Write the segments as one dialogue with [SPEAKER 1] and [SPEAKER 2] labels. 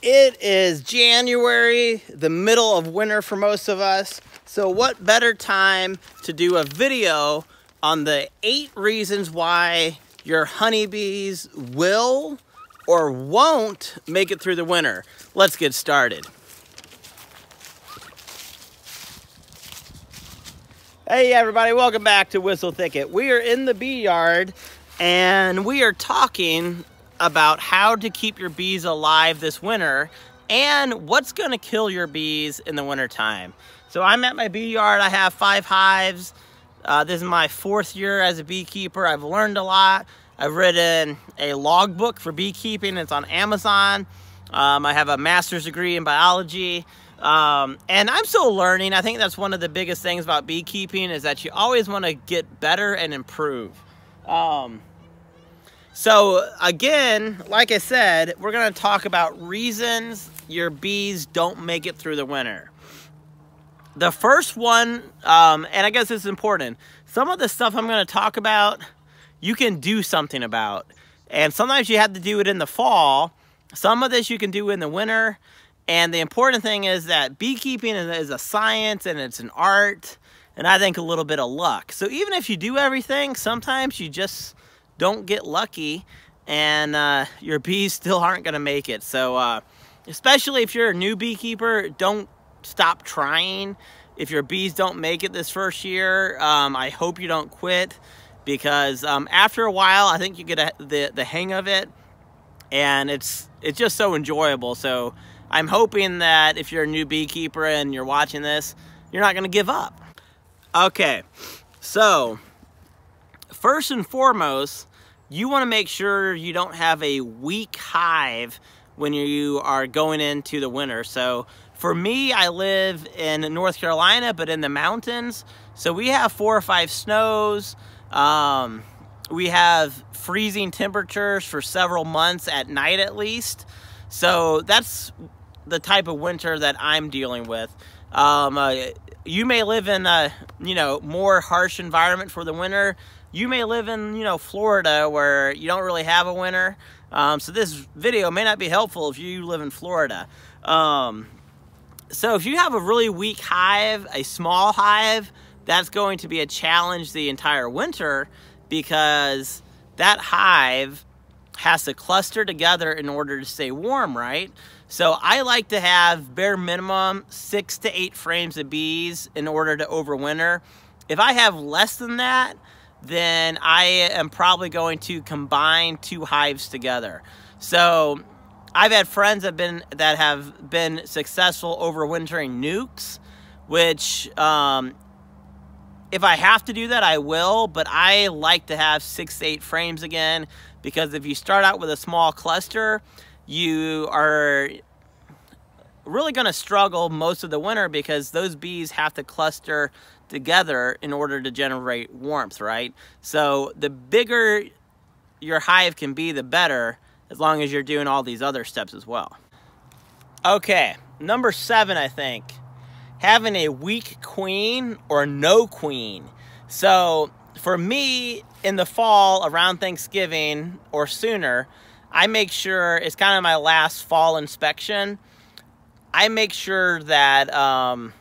[SPEAKER 1] It is January, the middle of winter for most of us. So what better time to do a video on the eight reasons why your honeybees will or won't make it through the winter. Let's get started. Hey everybody, welcome back to Whistle Thicket. We are in the bee yard and we are talking about how to keep your bees alive this winter and what's going to kill your bees in the wintertime. So I'm at my bee yard. I have five hives. Uh, this is my fourth year as a beekeeper. I've learned a lot. I've written a logbook for beekeeping. It's on Amazon. Um, I have a master's degree in biology. Um, and I'm still learning. I think that's one of the biggest things about beekeeping is that you always want to get better and improve. Um, so again, like I said, we're going to talk about reasons your bees don't make it through the winter. The first one, um, and I guess is important, some of the stuff I'm going to talk about, you can do something about. And sometimes you have to do it in the fall. Some of this you can do in the winter. And the important thing is that beekeeping is a science and it's an art. And I think a little bit of luck. So even if you do everything, sometimes you just don't get lucky and uh, your bees still aren't going to make it. So uh, especially if you're a new beekeeper, don't stop trying. If your bees don't make it this first year, um, I hope you don't quit because um, after a while, I think you get a, the, the hang of it and it's, it's just so enjoyable. So I'm hoping that if you're a new beekeeper and you're watching this, you're not going to give up. Okay, so first and foremost, you want to make sure you don't have a weak hive when you are going into the winter. So for me, I live in North Carolina, but in the mountains. So we have four or five snows. Um, we have freezing temperatures for several months at night at least. So that's the type of winter that I'm dealing with. Um, uh, you may live in a you know more harsh environment for the winter you may live in, you know, Florida where you don't really have a winter. Um, so this video may not be helpful if you live in Florida. Um, so if you have a really weak hive, a small hive, that's going to be a challenge the entire winter because that hive has to cluster together in order to stay warm, right? So I like to have bare minimum six to eight frames of bees in order to overwinter. If I have less than that, then I am probably going to combine two hives together. So I've had friends that have been that have been successful overwintering nukes, which um, if I have to do that, I will. But I like to have six to eight frames again because if you start out with a small cluster, you are really going to struggle most of the winter because those bees have to cluster together in order to generate warmth, right? So the bigger your hive can be, the better, as long as you're doing all these other steps as well. Okay, number seven, I think, having a weak queen or no queen. So for me, in the fall, around Thanksgiving or sooner, I make sure it's kind of my last fall inspection. I make sure that um,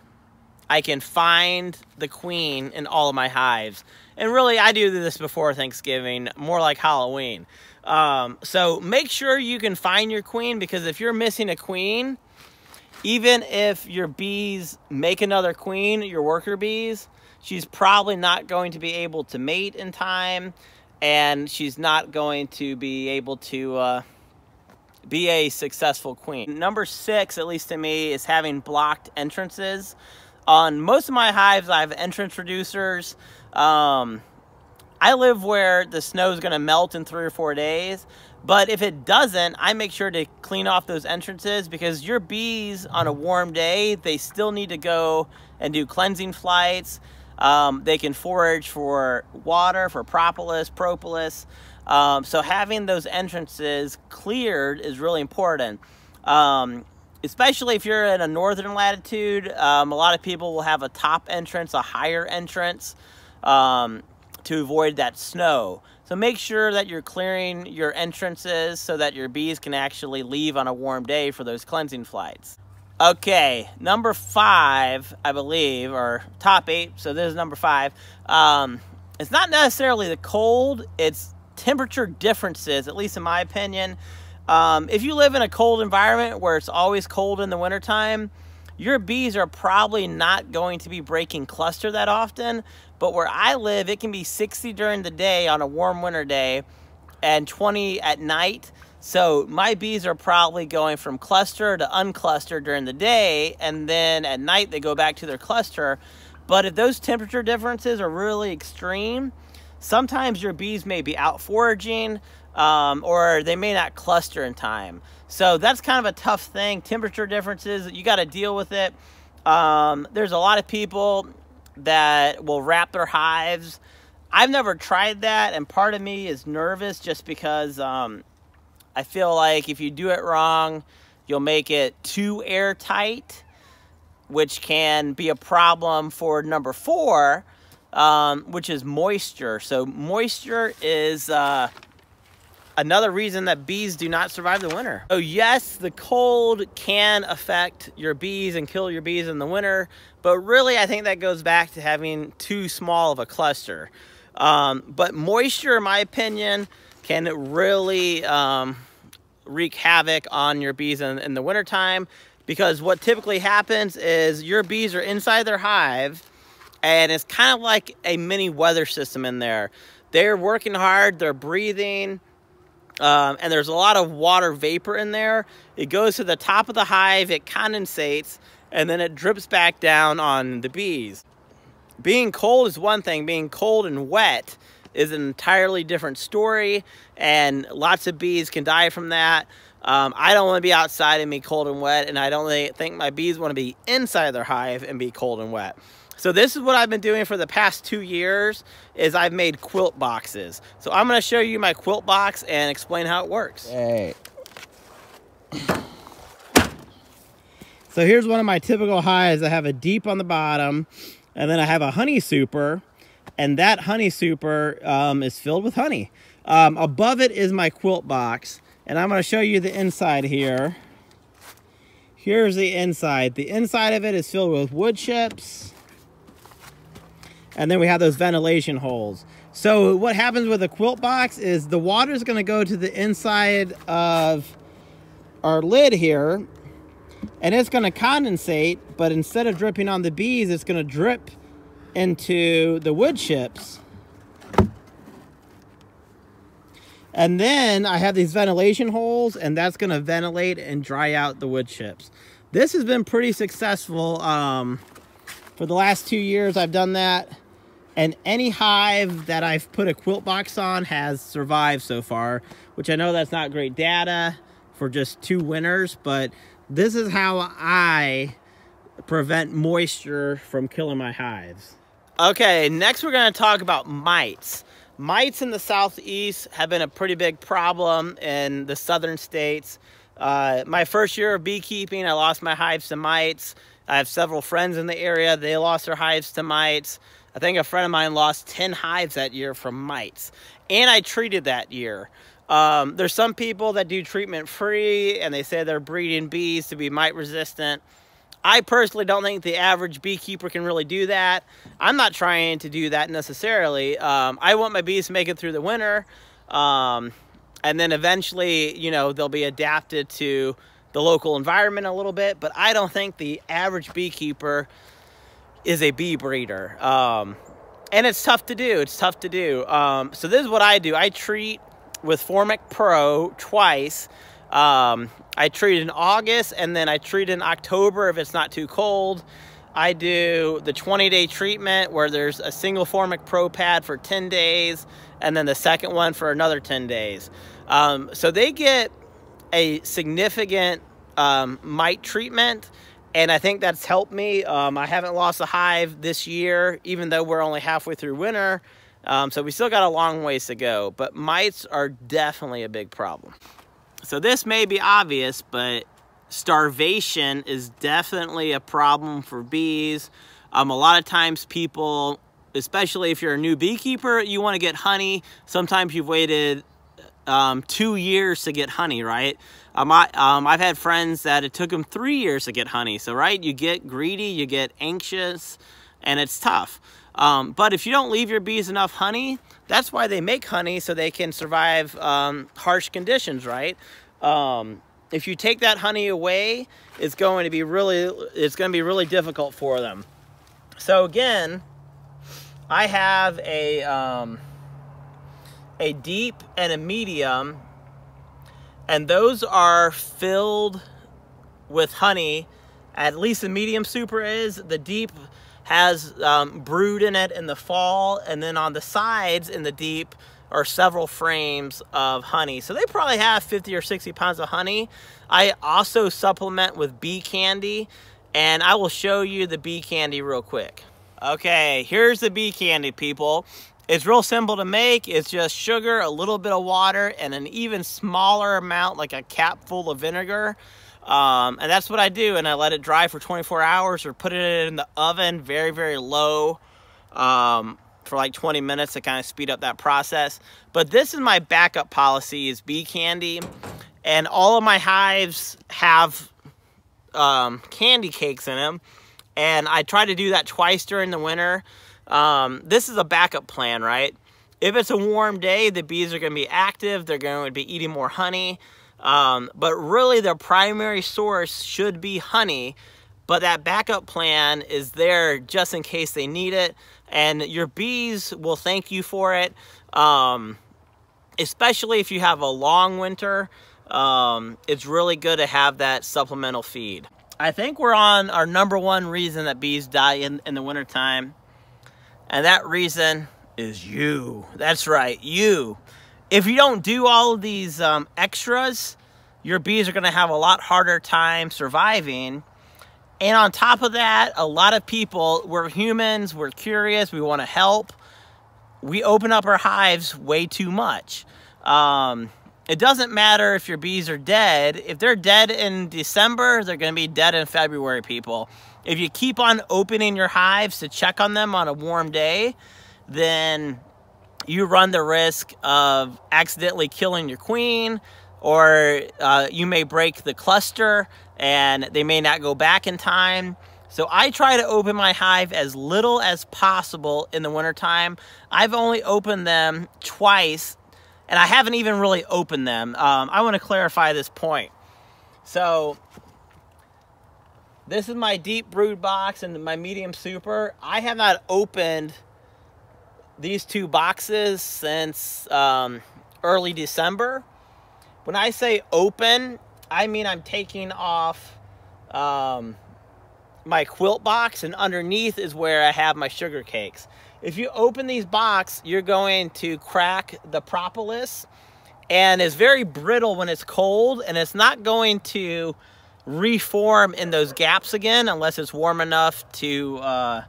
[SPEAKER 1] I can find the queen in all of my hives. And really, I do this before Thanksgiving, more like Halloween. Um, so make sure you can find your queen because if you're missing a queen, even if your bees make another queen, your worker bees, she's probably not going to be able to mate in time and she's not going to be able to uh, be a successful queen. Number six, at least to me, is having blocked entrances. On most of my hives, I have entrance reducers. Um, I live where the snow is going to melt in three or four days. But if it doesn't, I make sure to clean off those entrances because your bees on a warm day, they still need to go and do cleansing flights. Um, they can forage for water, for propolis, propolis. Um, so having those entrances cleared is really important. Um, especially if you're in a northern latitude, um, a lot of people will have a top entrance, a higher entrance um, to avoid that snow. So make sure that you're clearing your entrances so that your bees can actually leave on a warm day for those cleansing flights. Okay, number five, I believe, or top eight, so this is number five. Um, it's not necessarily the cold, it's temperature differences, at least in my opinion. Um, if you live in a cold environment where it's always cold in the wintertime, your bees are probably not going to be breaking cluster that often. But where I live, it can be 60 during the day on a warm winter day and 20 at night. So my bees are probably going from cluster to uncluster during the day, and then at night they go back to their cluster. But if those temperature differences are really extreme, sometimes your bees may be out foraging um, or they may not cluster in time. So that's kind of a tough thing. Temperature differences, you got to deal with it. Um, there's a lot of people that will wrap their hives. I've never tried that, and part of me is nervous just because um, I feel like if you do it wrong, you'll make it too airtight, which can be a problem for number four, um, which is moisture. So moisture is uh, another reason that bees do not survive the winter. Oh yes, the cold can affect your bees and kill your bees in the winter, but really I think that goes back to having too small of a cluster. Um, but moisture, in my opinion, can really um, wreak havoc on your bees in, in the wintertime because what typically happens is your bees are inside their hive and it's kind of like a mini weather system in there. They're working hard, they're breathing, um, and there's a lot of water vapor in there. It goes to the top of the hive, it condensates, and then it drips back down on the bees. Being cold is one thing, being cold and wet is an entirely different story, and lots of bees can die from that. Um, I don't want to be outside and be cold and wet, and I don't really think my bees want to be inside their hive and be cold and wet. So this is what I've been doing for the past two years, is I've made quilt boxes. So I'm going to show you my quilt box and explain how it works.
[SPEAKER 2] Hey. So here's one of my typical highs. I have a deep on the bottom, and then I have a honey super, and that honey super um, is filled with honey. Um, above it is my quilt box, and I'm going to show you the inside here. Here's the inside. The inside of it is filled with wood chips, and then we have those ventilation holes. So what happens with a quilt box is the water is going to go to the inside of our lid here, and it's going to condensate, but instead of dripping on the bees, it's going to drip into the wood chips. And then I have these ventilation holes and that's going to ventilate and dry out the wood chips. This has been pretty successful. Um, for the last two years I've done that. And any hive that I've put a quilt box on has survived so far, which I know that's not great data for just two winters, but this is how I prevent moisture from killing my hives.
[SPEAKER 1] Okay, next we're going to talk about mites. Mites in the southeast have been a pretty big problem in the southern states. Uh, my first year of beekeeping, I lost my hives to mites. I have several friends in the area, they lost their hives to mites. I think a friend of mine lost 10 hives that year from mites. And I treated that year. Um, there's some people that do treatment free and they say they're breeding bees to be mite resistant. I personally don't think the average beekeeper can really do that. I'm not trying to do that necessarily. Um, I want my bees to make it through the winter. Um, and then eventually, you know, they'll be adapted to the local environment a little bit. But I don't think the average beekeeper is a bee breeder. Um, and it's tough to do. It's tough to do. Um, so this is what I do. I treat with Formic Pro twice. Um, I treat in August and then I treat in October if it's not too cold. I do the 20 day treatment where there's a single Formic Pro pad for 10 days and then the second one for another 10 days. Um, so they get a significant um, mite treatment and I think that's helped me. Um, I haven't lost a hive this year, even though we're only halfway through winter. Um, so we still got a long ways to go, but mites are definitely a big problem. So this may be obvious, but starvation is definitely a problem for bees. Um, a lot of times people especially if you're a new beekeeper, you want to get honey. Sometimes you've waited um, two years to get honey, right? Um, I, um, I've had friends that it took them three years to get honey. So, right, you get greedy, you get anxious, and it's tough. Um, but if you don't leave your bees enough honey, that's why they make honey so they can survive um, harsh conditions, right? Um, if you take that honey away, it's going to be really, it's going to be really difficult for them. So again, I have a um, a deep and a medium, and those are filled with honey. At least the medium super is. The deep has um, brood in it in the fall, and then on the sides in the deep are several frames of honey. So they probably have 50 or 60 pounds of honey. I also supplement with bee candy, and I will show you the bee candy real quick. Okay, here's the bee candy, people. It's real simple to make. It's just sugar, a little bit of water, and an even smaller amount, like a cap full of vinegar. Um, and that's what I do. And I let it dry for 24 hours or put it in the oven very, very low um, for like 20 minutes to kind of speed up that process. But this is my backup policy is bee candy. And all of my hives have um, candy cakes in them. And I try to do that twice during the winter. Um, this is a backup plan, right? If it's a warm day, the bees are going to be active. They're going to be eating more honey. Um, but really, their primary source should be honey. But that backup plan is there just in case they need it. And your bees will thank you for it. Um, especially if you have a long winter, um, it's really good to have that supplemental feed. I think we're on our number one reason that bees die in, in the wintertime. And that reason is you. That's right, you if you don't do all of these um, extras, your bees are going to have a lot harder time surviving. And on top of that, a lot of people, we're humans, we're curious, we want to help. We open up our hives way too much. Um, it doesn't matter if your bees are dead. If they're dead in December, they're going to be dead in February, people. If you keep on opening your hives to check on them on a warm day, then you run the risk of accidentally killing your queen or uh, you may break the cluster and they may not go back in time. So I try to open my hive as little as possible in the wintertime. I've only opened them twice and I haven't even really opened them. Um, I want to clarify this point. So this is my deep brood box and my medium super. I have not opened these two boxes since um, early December. When I say open, I mean I'm taking off um, my quilt box and underneath is where I have my sugar cakes. If you open these box, you're going to crack the propolis and it's very brittle when it's cold and it's not going to reform in those gaps again unless it's warm enough to uh,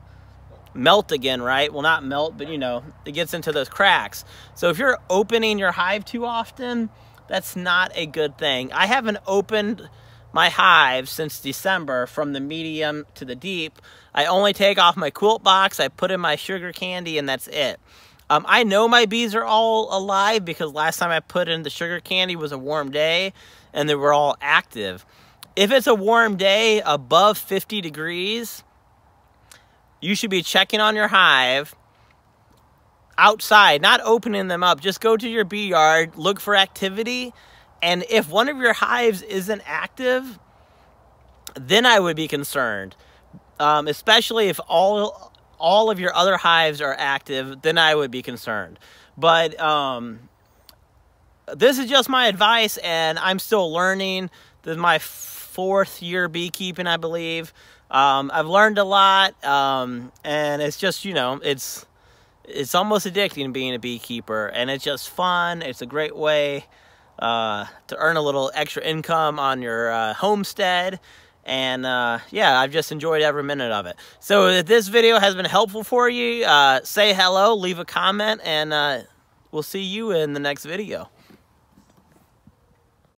[SPEAKER 1] melt again, right? Well, not melt, but you know, it gets into those cracks. So if you're opening your hive too often, that's not a good thing. I haven't opened my hive since December from the medium to the deep. I only take off my quilt box, I put in my sugar candy, and that's it. Um, I know my bees are all alive because last time I put in the sugar candy was a warm day and they were all active. If it's a warm day above 50 degrees, you should be checking on your hive outside, not opening them up. Just go to your bee yard, look for activity, and if one of your hives isn't active, then I would be concerned. Um, especially if all all of your other hives are active, then I would be concerned. But um, this is just my advice, and I'm still learning. This is my fourth year beekeeping, I believe. Um, I've learned a lot, um, and it's just you know it's it's almost addicting being a beekeeper, and it's just fun. It's a great way uh, to earn a little extra income on your uh, homestead. And uh, yeah, I've just enjoyed every minute of it. So if this video has been helpful for you, uh, say hello, leave a comment, and uh, we'll see you in the next video.